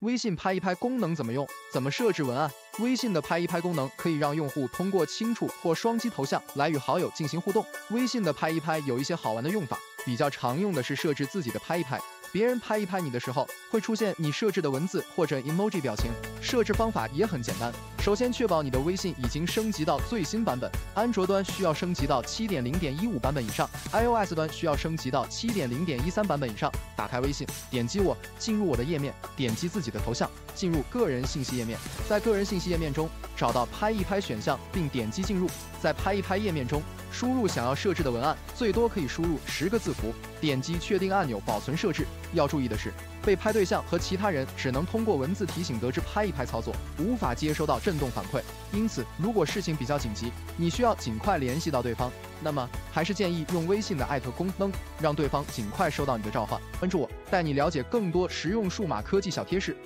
微信拍一拍功能怎么用？怎么设置文案？微信的拍一拍功能可以让用户通过轻触或双击头像来与好友进行互动。微信的拍一拍有一些好玩的用法，比较常用的是设置自己的拍一拍。别人拍一拍你的时候，会出现你设置的文字或者 emoji 表情。设置方法也很简单，首先确保你的微信已经升级到最新版本，安卓端需要升级到七点零点一五版本以上，iOS 端需要升级到七点零点一三版本以上。打开微信，点击我，进入我的页面，点击自己的头像，进入个人信息页面，在个人信息页面中找到拍一拍选项，并点击进入。在拍一拍页面中，输入想要设置的文案，最多可以输入十个字符。点击确定按钮，保存设置。要注意的是，被拍对象和其他人只能通过文字提醒得知拍一拍操作，无法接收到震动反馈。因此，如果事情比较紧急，你需要尽快联系到对方，那么还是建议用微信的艾特功能，让对方尽快收到你的召唤。关注我，带你了解更多实用数码科技小贴士。